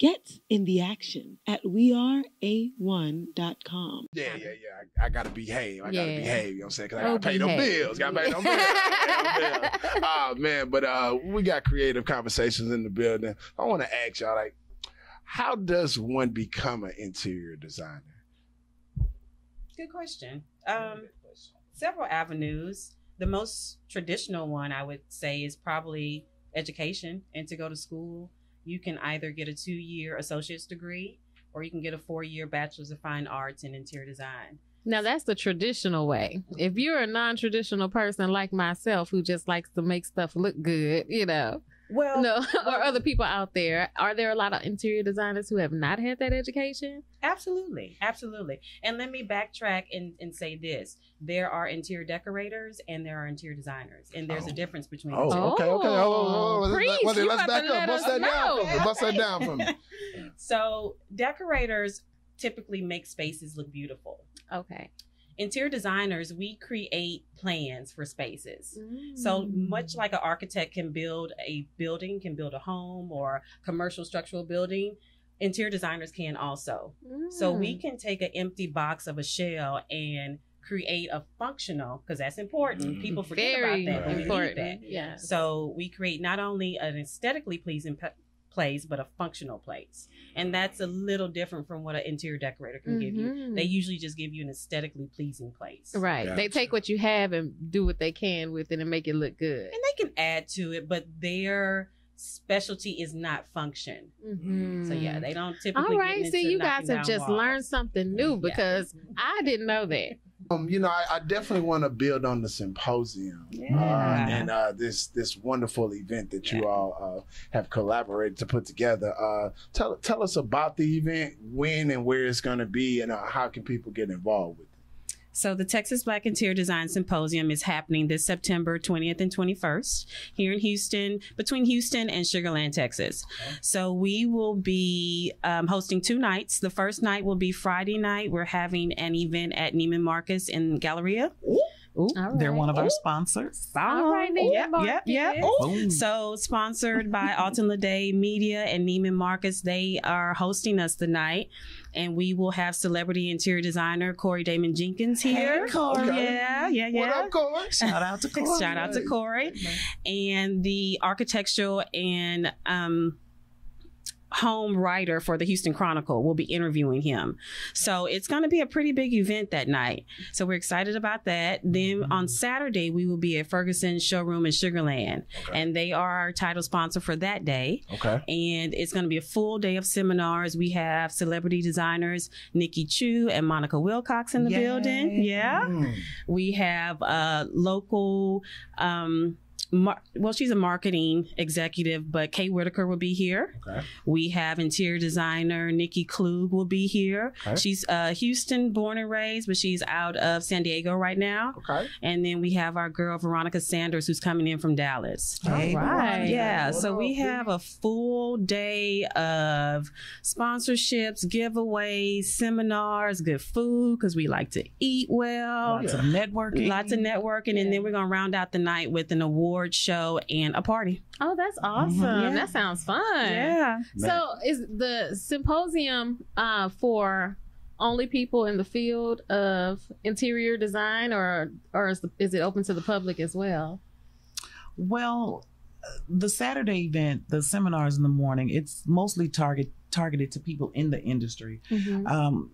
Get in the action at weareA1.com. Yeah, yeah, yeah. I, I gotta behave. I gotta Yeah. behave. You know what I'm saying? Because I Oh, gotta pay them behave. bills. Gotta pay them bills. Gotta pay them bills. Oh man, but uh, we got creative conversations in the building. I want to ask y'all, like, how does one become an interior designer? Good question. Um, several avenues. The most traditional one I would say is probably education and to go to school. You can either get a two year associate's degree or you can get a four year bachelor's of fine arts in interior design. Now that's the traditional way. If you're a non-traditional person like myself who just likes to make stuff look good, you know, Well, no, or other people out there, are there a lot of interior designers who have not had that education? Absolutely, absolutely. And let me backtrack and, and say this: there are interior decorators and there are interior designers, and there's Oh. a difference between. Oh, the two. okay, okay. Oh, oh, oh, let's- Preach, let's, let's back up. Bust that down. For me. Bust that down for me. So decorators typically make spaces look beautiful. Okay. Interior designers, we create plans for spaces. So Mm. much like an architect can build a building, can build a home or commercial structural building, interior designers can also. So we Mm. can take an empty box of a shell and create a functional because that's important. Mhm. People forget very about that. but we need important. that. Yeah. So we create not only an aesthetically pleasing pe- place, but a functional place, and that's a little different from what an interior decorator can give you. Mhm. They usually just give you an aesthetically pleasing place, Right. They take what you have and do what they can with it and make it look good. And they can add to it, but their specialty is not function. Mhm. So yeah, they don't typically. All right. get See, into you guys have just walls. learned something new Yeah. because I didn't know that. Um, you know, I, I definitely want to build on the symposium uh, and uh, this this wonderful event that you Yeah. all uh, have collaborated to put together. Uh, tell tell us about the event, when and where it's going to be, and uh, how can people get involved with it. So the Texas Black Interior Design Symposium is happening this September 20th and 21st here in Houston, between Houston and Sugarland, Texas. So we will be um, hosting two nights. The first night will be Friday night. We're having an event at Neiman Marcus in Galleria. Ooh. All They're one of our sponsors. All right, Neiman Yep, yep, yep. So sponsored by Alton Lede Media and Neiman Marcus. They are hosting us tonight. And we will have celebrity interior designer Corey Damon Jenkins here. Hey, Corey. Yeah, yeah, yeah. What up, Corey? Shout out to Corey. Shout out to Corey. And the architectural and um, home writer for the Houston Chronicle will be interviewing him. So it's going to be a pretty big event that night. So we're excited about that. Then on Saturday, we will be at Ferguson Showroom in Sugarland. Okay. And they are our title sponsor for that day Okay. and it's going to be a full day of seminars. We have celebrity designers Nikki Chu and Monica Wilcox in the Yay. building. Yeah, Mm. we have uh, local. Um, mar- well, she's a marketing executive, but Kay Whitaker will be here. Okay. We have interior designer Nikki Klug will be here. Okay. She's uh, Houston born and raised, but she's out of San Diego right now. Okay. And then we have our girl Veronica Sanders, who's coming in from Dallas. Hey, All right. Yeah, What so we have a full day of sponsorships, giveaways, seminars, good food because we like to eat well. Lots of networking. Lots of networking, and then we're gonna round out the night with an award show and a party. Oh, that's awesome. Mm-hmm. Yeah. That sounds fun. Yeah, So is the symposium uh, for only people in the field of interior design or or is, the, is it open to the public as well? Well, uh, the Saturday event, the seminars in the morning, it's mostly target targeted to people in the industry. Um,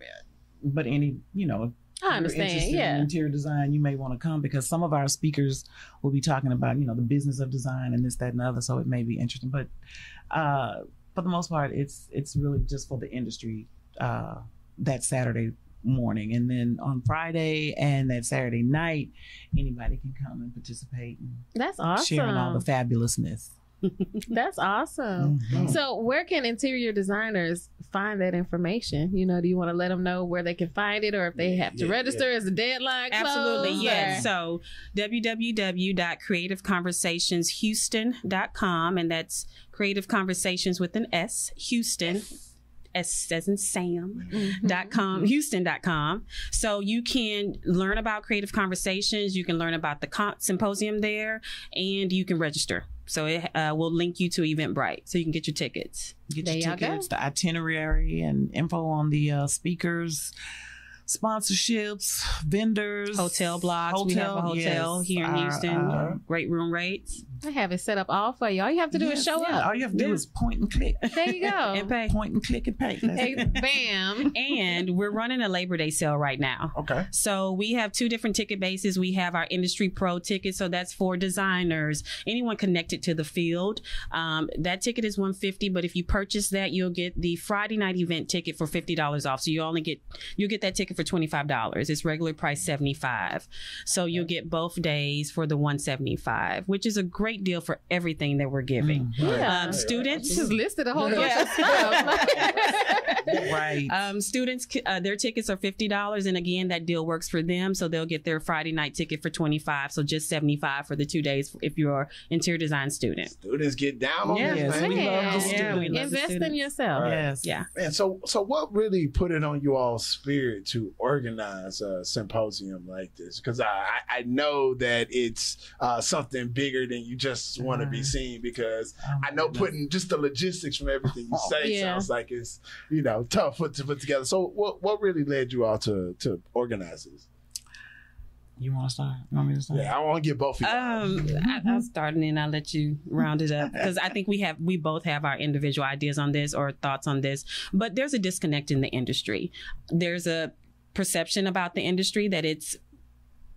but any, you know, if I understand. interested in Yeah. interior design, you may want to come because some of our speakers will be talking about, you know, the business of design and this, that, and the other. So it may be interesting. But uh, for the most part, it's it's really just for the industry uh, that Saturday morning, and then on Friday and that Saturday night, anybody can come and participate and That's awesome. sharing all the fabulousness. That's awesome. Mhm. So, where can interior designers find that information? You know, do you want to let them know where they can find it, or if they have to Yeah, register as a deadline? absolutely. closed, Yes. or- So www.creativeconversationshouston.com, and that's Creative Conversations with an S, Houston. S as in Sam. Mhm. dot com houston.com so you can learn about creative conversations you can learn about the con- symposium there and you can register So it uh, will link you to Eventbrite, so you can get your tickets. Get There your y'all go. tickets, the itinerary, and info on the uh, speakers, sponsorships, vendors, Hotel blocks. we have a hotel yes, here in our, Houston. uh, Great room rates I have it set up all for you. All you have to do is show yeah, up. All you have to do Yeah. is point and click. There you go. and pay. Point and click and pay. That's Hey, bam. and we're running a Labor Day sale right now. Okay. So we have two different ticket bases. We have our industry pro ticket, so that's for designers, anyone connected to the field. Um, that ticket is 150, but if you purchase that, you'll get the Friday night event ticket for $50 off. So you only get you'll get that ticket for $25. It's regular price 75. So you'll get both days for the 175, which is a great deal for everything that we're giving. Yeah. Um, students Just listed a whole bunch of stuff. right. Um, students, uh, their tickets are fifty dollars, and again, that deal works for them. So they'll get their Friday night ticket for twenty five. So just seventy five for the two days if you're an interior design student. Students get down on Yeah, this, yes, man. we love the Yeah, we students. love the Invest in yourself. Right. yes. Yeah. Man, so so what really put it on you all spirit to organize a symposium like this? Because I, I I know that it's uh, something bigger than you just want to be Mhm. seen. Because Oh, I know goodness. putting just the logistics from everything you say Yeah. sounds like it's you know tough put to put together. So what what really led you all to to organize this? You want to start? You want me to start? Yeah, I want to get both of you. Um, I, I'll start and then I'll let you round it up because I think we have we both have our individual ideas on this or thoughts on this, but there's a disconnect in the industry. There's a perception about the industry that it's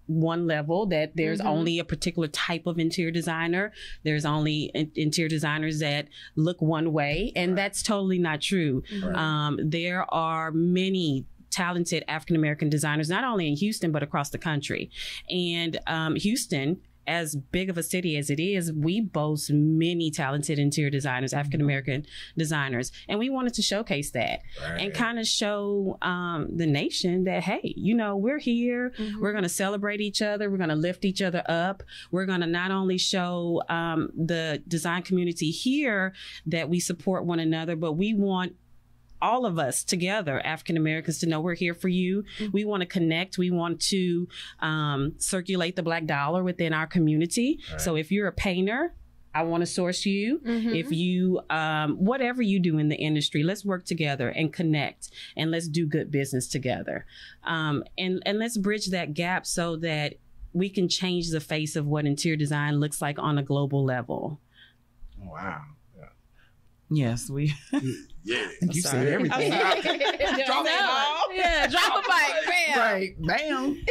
one level that there's Mhm. only a particular type of interior designer there's only in- interior designers that look one way and Right. that's totally not true Right. um, there are many talented African American designers, not only in Houston, but across the country. And um, Houston, as big of a city as it is, we boast many talented interior designers, African American designers. And we wanted to showcase that and kind of show um, the nation that, hey, you know, we're here. Mhm. We're going to celebrate each other. We're going to lift each other up. We're going to not only show um, the design community here that we support one another, but we want all of us together, African Americans, to know we're here for you. Mhm. We want to connect. We want to um, circulate the black dollar within our community. Right. So if you're a painter, I want to source you. Mhm. If you, um, whatever you do in the industry, let's work together and connect, and let's do good business together, um, and and let's bridge that gap so that we can change the face of what interior design looks like on a global level. wow. Yes, we. Yeah. think you said everything. Drop the ball. Yeah, drop a mic, bam. right, bam.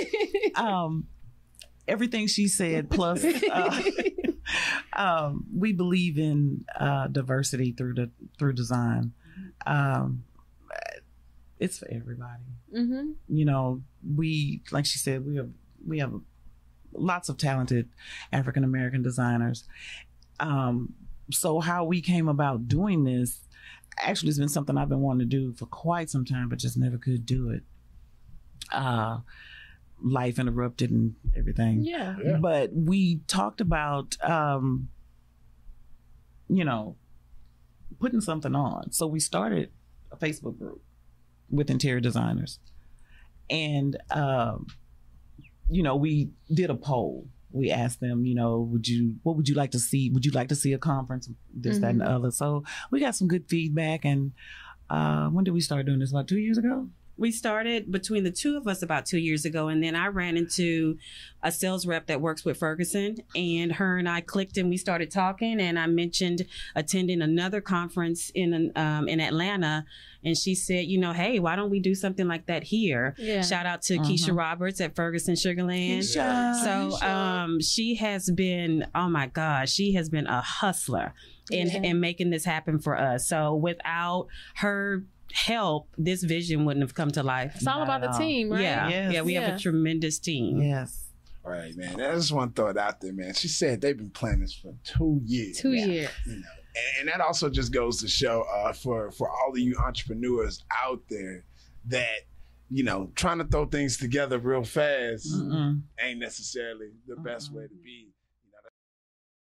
um, everything she said plus. Uh, um, we believe in uh, diversity through the through design. Um, it's for everybody. Mm-hmm. you know, we like she said, we have we have lots of talented African American designers. Um, so how we came about doing this actually has been something I've been wanting to do for quite some time, but just never could do it. Uh, life interrupted and everything Yeah. Yeah. but we talked about um you know putting something on so we started a facebook group with interior designers and um you know we did a poll we asked them you know would you what would you like to see? Would you like to see a conference? This that and the other. So we got some good feedback and uh when did we start doing this? About two years ago We started between the two of us about two years ago, and then I ran into a sales rep that works with Ferguson, and her and I clicked, and we started talking. And I mentioned attending another conference in um, in Atlanta, and she said, you know, hey, why don't we do something like that here? Yeah. Shout out to Mhm. Keisha Roberts at Ferguson Sugarland. Keisha. So um, she has been, oh my God, she has been a hustler in, Yeah. in making this happen for us. So without her help, this vision wouldn't have come to life. It's all about the all. team, right? Yeah, Yes. yeah, we have a tremendous team. yes All right, man. I one want to throw it out there, man. She said they've been planning this for two years. Two Yeah. years. you know and, and that also just goes to show uh, for for all of you entrepreneurs out there that you know trying to throw things together real fast Mm-mm. ain't necessarily the best Mhm. way to be